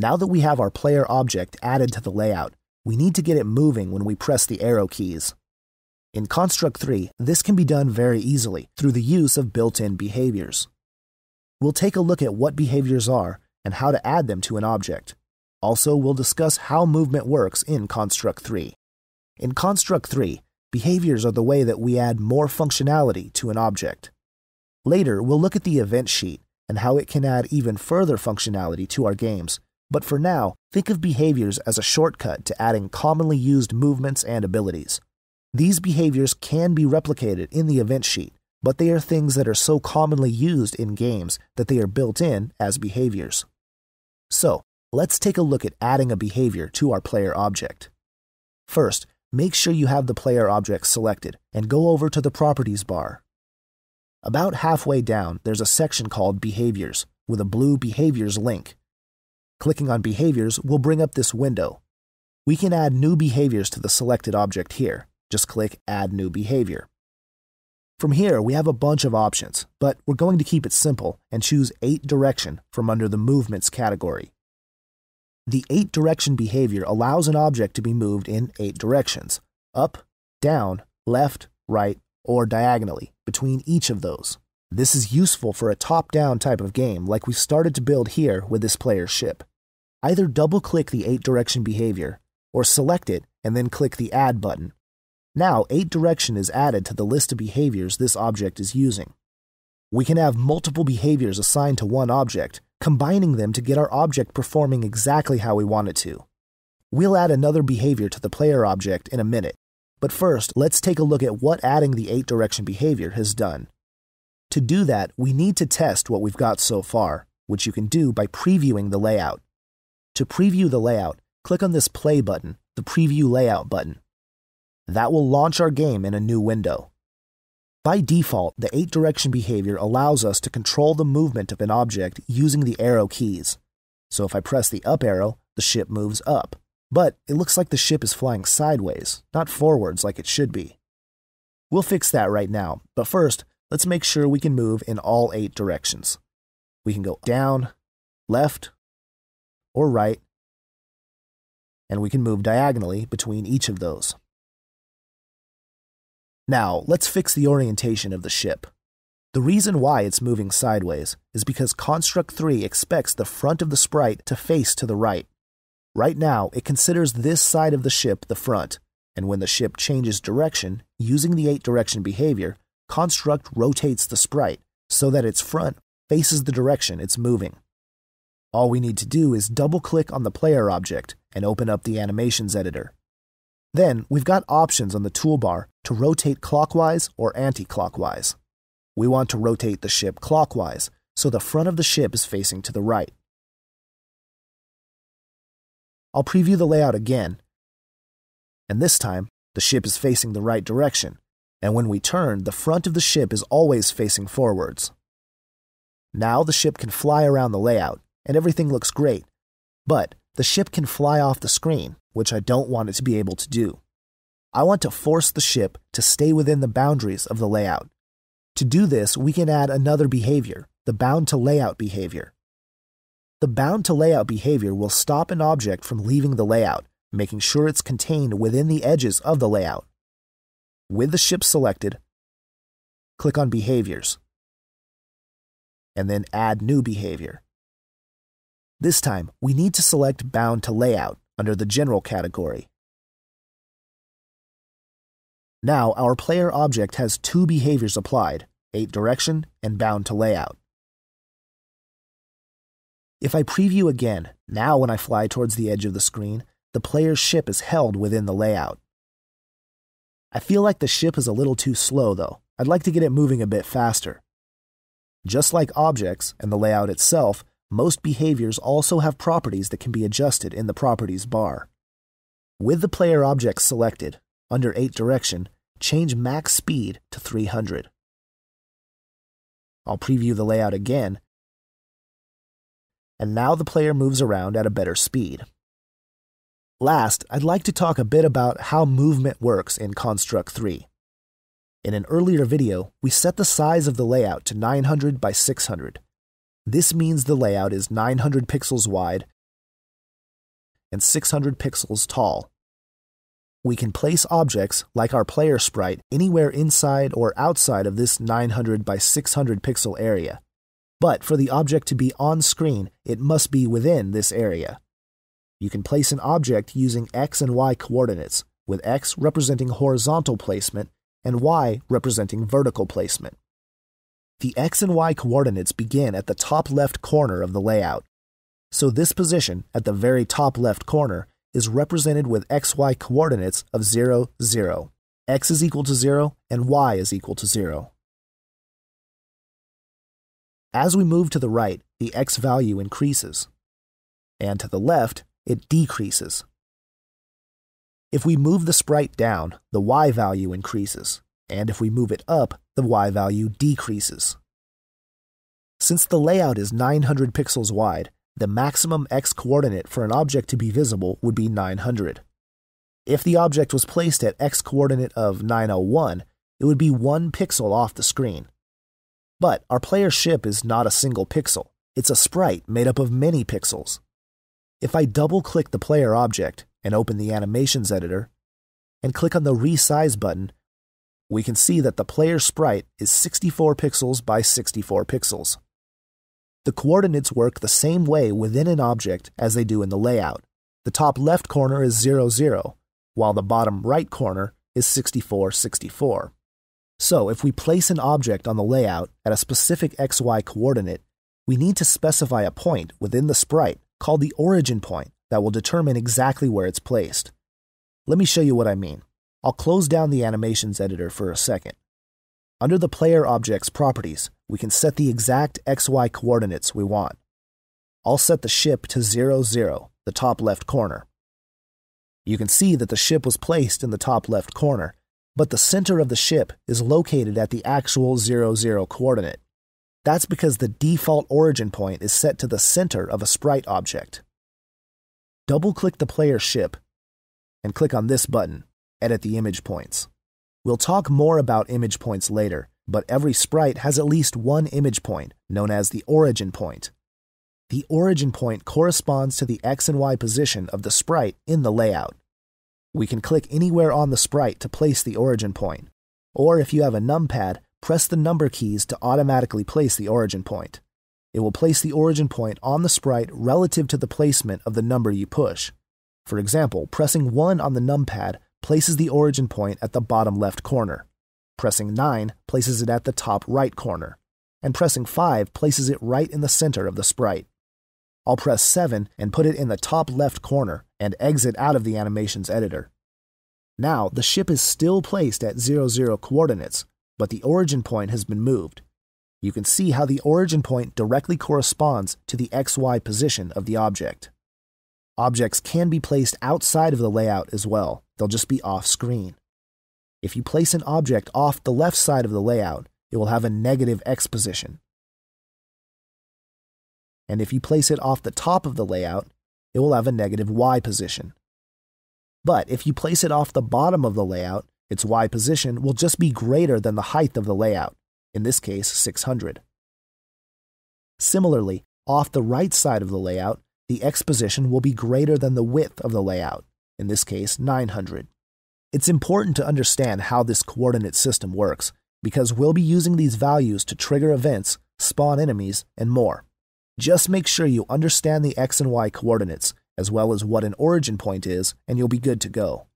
Now that we have our player object added to the layout, we need to get it moving when we press the arrow keys. In Construct 3, this can be done very easily through the use of built-in behaviors. We'll take a look at what behaviors are and how to add them to an object. Also, we'll discuss how movement works in Construct 3. In Construct 3, behaviors are the way that we add more functionality to an object. Later, we'll look at the event sheet and how it can add even further functionality to our games. But for now, think of behaviors as a shortcut to adding commonly used movements and abilities. These behaviors can be replicated in the event sheet, but they are things that are so commonly used in games that they are built in as behaviors. So, let's take a look at adding a behavior to our player object. First, make sure you have the player object selected and go over to the Properties bar. About halfway down, there's a section called Behaviors with a blue Behaviors link. Clicking on Behaviors will bring up this window. We can add new behaviors to the selected object here. Just click Add New Behavior. From here, we have a bunch of options, but we're going to keep it simple and choose 8 Direction from under the Movements category. The 8 Direction behavior allows an object to be moved in 8 directions up, down, left, right, or diagonally between each of those. This is useful for a top-down type of game like we started to build here with this player's ship. Either double-click the 8-direction behavior, or select it and then click the Add button. Now 8-direction is added to the list of behaviors this object is using. We can have multiple behaviors assigned to one object, combining them to get our object performing exactly how we want it to. We'll add another behavior to the player object in a minute, but first, let's take a look at what adding the 8 direction behavior has done. To do that, we need to test what we've got so far, which you can do by previewing the layout. To preview the layout, click on this play button, the preview layout button. That will launch our game in a new window. By default, the 8 direction behavior allows us to control the movement of an object using the arrow keys. So if I press the up arrow, the ship moves up. But it looks like the ship is flying sideways, not forwards like it should be. We'll fix that right now, but first, let's make sure we can move in all eight directions. We can go down, left, or right, and we can move diagonally between each of those. Now, let's fix the orientation of the ship. The reason why it's moving sideways is because Construct 3 expects the front of the sprite to face to the right. Right now, it considers this side of the ship the front, and when the ship changes direction, using the 8 direction behavior, Construct rotates the sprite so that its front faces the direction it's moving. All we need to do is double click on the player object and open up the animations editor. Then we've got options on the toolbar to rotate clockwise or anti-clockwise. We want to rotate the ship clockwise, so the front of the ship is facing to the right. I'll preview the layout again. And this time, the ship is facing the right direction, and when we turn, the front of the ship is always facing forwards. Now the ship can fly around the layout, and everything looks great, but the ship can fly off the screen, which I don't want it to be able to do. I want to force the ship to stay within the boundaries of the layout. To do this, we can add another behavior, the bound to layout behavior. The bound to layout behavior will stop an object from leaving the layout, making sure it's contained within the edges of the layout. With the ship selected, click on Behaviors, and then Add New Behavior. This time, we need to select Bound to Layout under the General category. Now, our player object has two behaviors applied, 8 Direction and Bound to Layout. If I preview again, now when I fly towards the edge of the screen, the player's ship is held within the layout. I feel like the ship is a little too slow though. I'd like to get it moving a bit faster. Just like objects and the layout itself, most behaviors also have properties that can be adjusted in the Properties bar. With the player object selected, under 8 direction, change max speed to 300. I'll preview the layout again and now the player moves around at a better speed. Last, I'd like to talk a bit about how movement works in Construct 3. In an earlier video, we set the size of the layout to 900 by 600. This means the layout is 900 pixels wide and 600 pixels tall. We can place objects, like our player sprite, anywhere inside or outside of this 900 by 600 pixel area. But for the object to be on screen, it must be within this area. You can place an object using x and y coordinates, with x representing horizontal placement and y representing vertical placement. The x and y coordinates begin at the top left corner of the layout. So this position at the very top left corner is represented with xy coordinates of 0, 0. x is equal to 0 and y is equal to 0. As we move to the right, the x value increases, and to the left, it decreases. If we move the sprite down, the y value increases, and if we move it up, the y value decreases. Since the layout is 900 pixels wide, the maximum x coordinate for an object to be visible would be 900. If the object was placed at x coordinate of 901, it would be one pixel off the screen. But our player ship is not a single pixel, it's a sprite made up of many pixels. If I double click the player object and open the animations editor, and click on the resize button, we can see that the player sprite is 64 pixels by 64 pixels. The coordinates work the same way within an object as they do in the layout. The top left corner is 0, 0, while the bottom right corner is 64, 64. So if we place an object on the layout at a specific xy coordinate, we need to specify a point within the sprite called the origin point that will determine exactly where it's placed. Let me show you what I mean. I'll close down the animations editor for a second. Under the player object's properties, we can set the exact xy coordinates we want. I'll set the ship to 0, 0, the top left corner. You can see that the ship was placed in the top left corner, but the center of the ship is located at the actual 0, 0 coordinate. That's because the default origin point is set to the center of a sprite object. Double click the player ship and click on this button, Edit the Image Points. We'll talk more about image points later, but every sprite has at least one image point, known as the origin point. The origin point corresponds to the x and y position of the sprite in the layout. We can click anywhere on the sprite to place the origin point, or if you have a numpad, press the number keys to automatically place the origin point. It will place the origin point on the sprite relative to the placement of the number you push. For example, pressing 1 on the numpad places the origin point at the bottom left corner. Pressing 9 places it at the top right corner. And pressing 5 places it right in the center of the sprite. I'll press 7 and put it in the top left corner and exit out of the animations editor. Now, the ship is still placed at 00 0 coordinates, but the origin point has been moved. You can see how the origin point directly corresponds to the XY position of the object. Objects can be placed outside of the layout as well, they'll just be off screen. If you place an object off the left side of the layout, it will have a negative X position. And if you place it off the top of the layout, it will have a negative Y position. But if you place it off the bottom of the layout, its Y position will just be greater than the height of the layout, in this case 600. Similarly, off the right side of the layout, the X position will be greater than the width of the layout, in this case 900. It's important to understand how this coordinate system works, because we'll be using these values to trigger events, spawn enemies, and more. Just make sure you understand the x and y coordinates, as well as what an origin point is, and you'll be good to go.